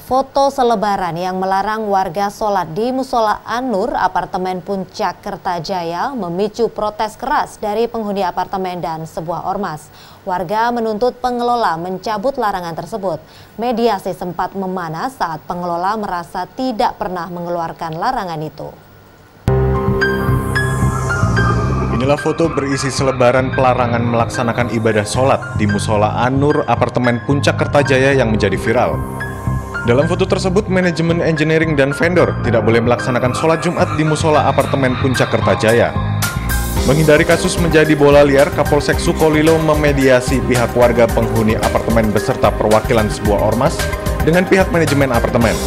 Foto selebaran yang melarang warga sholat di Musola Anur, apartemen Puncak Kertajaya, memicu protes keras dari penghuni apartemen dan sebuah ormas. Warga menuntut pengelola mencabut larangan tersebut. Mediasi sempat memanas saat pengelola merasa tidak pernah mengeluarkan larangan itu. Inilah foto berisi selebaran pelarangan melaksanakan ibadah sholat di Musola Anur, apartemen Puncak Kertajaya yang menjadi viral. Dalam foto tersebut, manajemen engineering dan vendor tidak boleh melaksanakan sholat Jumat di musola apartemen Puncak Kertajaya. Menghindari kasus menjadi bola liar, Kapolsek Sukolilo memediasi pihak warga penghuni apartemen beserta perwakilan sebuah ormas dengan pihak manajemen apartemen.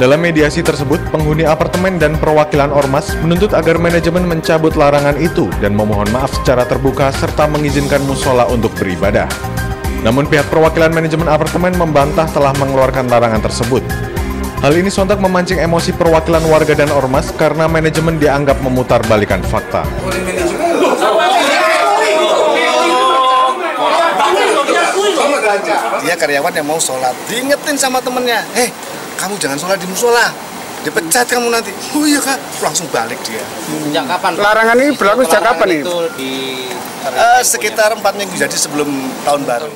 Dalam mediasi tersebut, penghuni apartemen dan perwakilan ormas menuntut agar manajemen mencabut larangan itu dan memohon maaf secara terbuka serta mengizinkan musola untuk beribadah. Namun pihak perwakilan manajemen apartemen membantah telah mengeluarkan larangan tersebut. Hal ini sontak memancing emosi perwakilan warga dan ormas karena manajemen dianggap memutarbalikan fakta. Dia karyawan yang mau sholat, diingetin sama temennya, heh kamu jangan sholat di musola, dipecat kamu nanti. Oh iya kak, langsung balik dia. Sejak kapan? Larangan ini berlaku sejak kapan ini? Itu di Eh, sekitar empat minggu, jadi sebelum tahun baru.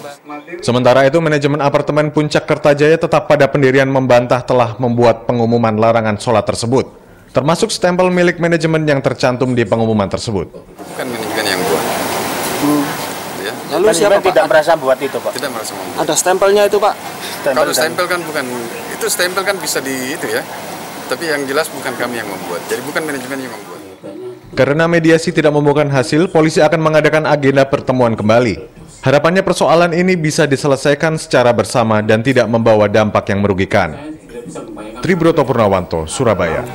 Sementara itu, manajemen apartemen Puncak Kertajaya tetap pada pendirian membantah telah membuat pengumuman larangan sholat tersebut, termasuk stempel milik manajemen yang tercantum di pengumuman tersebut. bukan manajemen yang buat. Ya, Lalu siapa tidak merasa buat itu, Pak? tidak merasa membuat. Ada stempelnya itu, Pak. Kalau stempel kan bukan itu stempel kan bisa di itu ya. Tapi yang jelas bukan kami yang membuat. Jadi bukan manajemen yang membuat. Karena mediasi tidak membuahkan hasil, polisi akan mengadakan agenda pertemuan kembali. Harapannya persoalan ini bisa diselesaikan secara bersama dan tidak membawa dampak yang merugikan. Tribroto Purnawanto, Surabaya.